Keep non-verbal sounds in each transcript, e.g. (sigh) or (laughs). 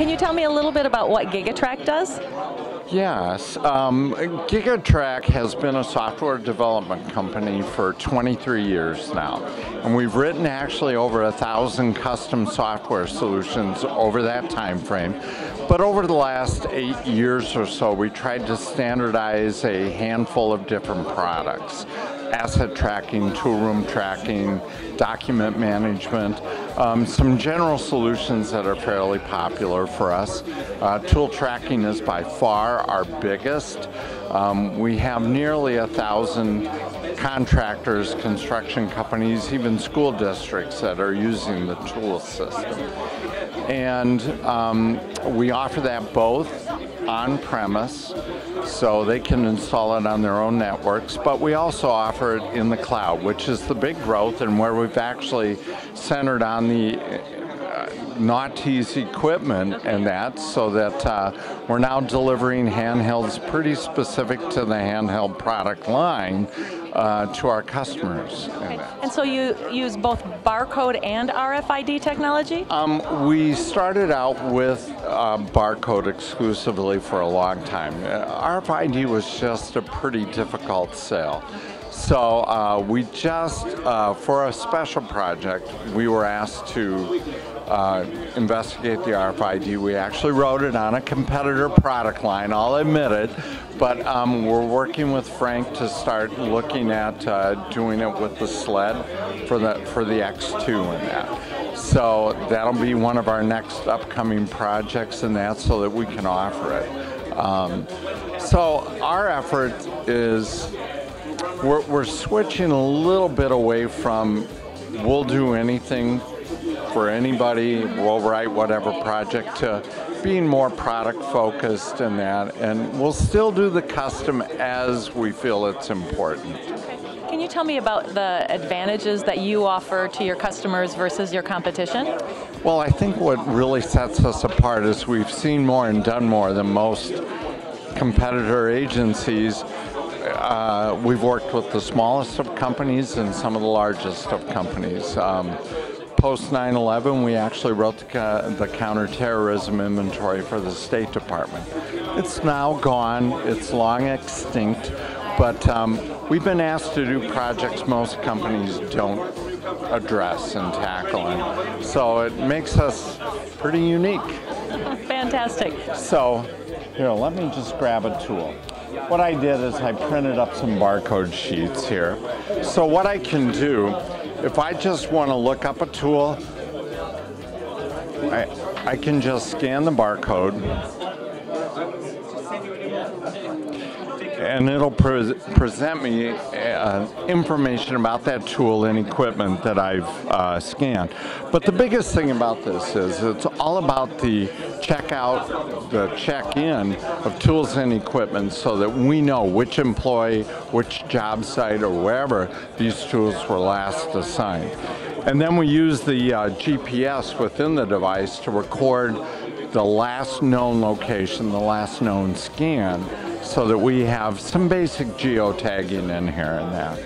can you tell me a little bit about what GigaTrak does? Yes, um, GigaTrak has been a software development company for 23 years now, and we've written actually over a thousand custom software solutions over that time frame. But over the last eight years or so, we tried to standardize a handful of different products asset tracking, tool room tracking, document management, um, some general solutions that are fairly popular for us. Uh, tool tracking is by far our biggest. Um, we have nearly a thousand contractors, construction companies, even school districts that are using the tool system. And um, we offer that both on premise, so they can install it on their own networks, but we also offer it in the cloud, which is the big growth and where we've actually centered on the Nautiz equipment and that so that uh, we're now delivering handhelds pretty specific to the handheld product line uh, to our customers. Okay. And so you use both barcode and RFID technology? Um, we started out with uh, barcode exclusively for a long time. Uh, RFID was just a pretty difficult sale. So uh, we just, uh, for a special project, we were asked to uh, investigate the RFID. We actually wrote it on a competitor product line, I'll admit it, but um, we're working with Frank to start looking at uh, doing it with the sled for the, for the X2 and that. So that'll be one of our next upcoming projects and that so that we can offer it. Um, so our effort is we're, we're switching a little bit away from we'll do anything for anybody, we'll write whatever project to being more product focused and that. And we'll still do the custom as we feel it's important. Can you tell me about the advantages that you offer to your customers versus your competition? Well, I think what really sets us apart is we've seen more and done more than most competitor agencies. Uh, we've worked with the smallest of companies and some of the largest of companies. Um, post 9-11, we actually wrote the, the counterterrorism inventory for the State Department. It's now gone, it's long extinct, but um, we've been asked to do projects most companies don't address and tackle, and so it makes us pretty unique. (laughs) Fantastic. So, here, let me just grab a tool. What I did is I printed up some barcode sheets here. So what I can do if I just want to look up a tool, I, I can just scan the barcode and it'll pre present me uh, information about that tool and equipment that I've uh, scanned. But the biggest thing about this is it's all about the checkout, the check-in of tools and equipment so that we know which employee, which job site or wherever these tools were last assigned. And then we use the uh, GPS within the device to record the last known location, the last known scan, so that we have some basic geotagging in here and that.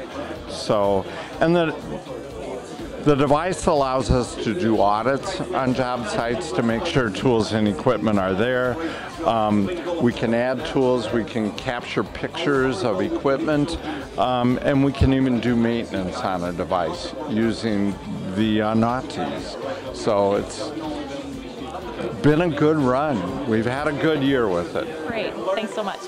So, and the, the device allows us to do audits on job sites to make sure tools and equipment are there. Um, we can add tools, we can capture pictures of equipment, um, and we can even do maintenance on a device using the uh. So it's been a good run. We've had a good year with it. Great. Thanks so much.